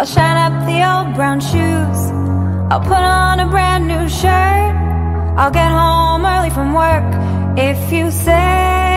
I'll shine up the old brown shoes. I'll put on a brand new shirt. I'll get home early from work If you say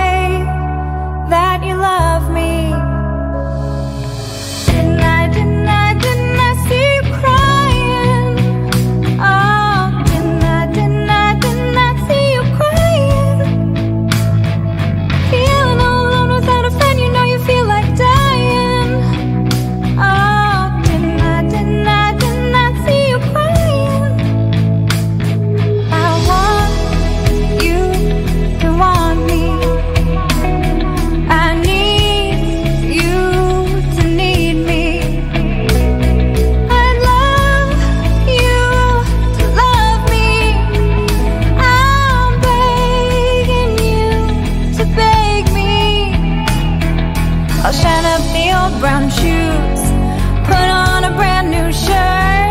I'll shine up the old brown shoes, put on a brand new shirt.